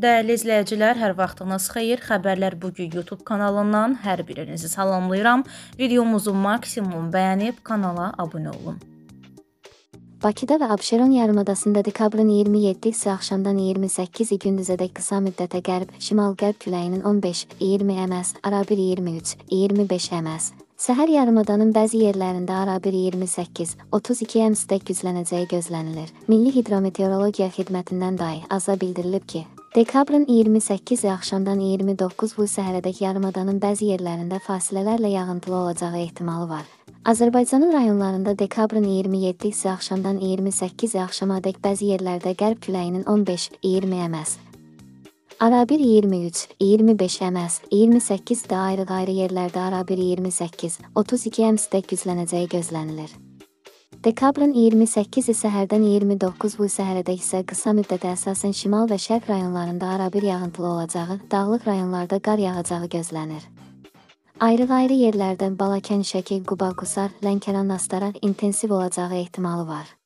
Dəyərli izləyicilər, hər vaxtınız xeyir. Xəbərlər bugün YouTube kanalından hər birinizi salamlayıram. Videomuzu maksimum bəyənib kanala abunə olun. Bakıda və Abşeron yarımadasında dekabrın 27-si axşamdan 28-i gündüzədək qısa müddətə qərb, şimal-qərb küləyinin 15-20 ms, arabir 23-25 ms. Səhər yarımadanın bəzi yerlərində arabir 28-32 ms-də güclənəcəyi gözlənilir. Milli Hidrometeorologiya Xidmətindən dahi aza bildirilib ki, Dekabrın 28-i axşamdan 29 bu səhərədək yarımadanın bəzi yerlərində fasilələrlə yağıntılı olacağı ehtimalı var. Azərbaycanın rayonlarında dekabrın 27-si axşamdan 28-i axşamadək bəzi yerlərdə qərb küləyinin 15-20 ms, arabir 23-25 ms, 28-də ayrı-ayrı yerlərdə arabir 28-32 ms-də güclənəcəyi gözlənilir. Dekabrın 28-i səhərdən 29 bu səhərədək isə qısa müddətə əsasən şimal və şərq rayonlarında arabir yağıntılı olacağı, dağlıq rayonlarda qar yağacağı gözlənir. Ayrı-ayrı yerlərdən Balakən, Şəki, Quba, Qusar, Lənkəran, Astara intensiv olacağı ehtimalı var.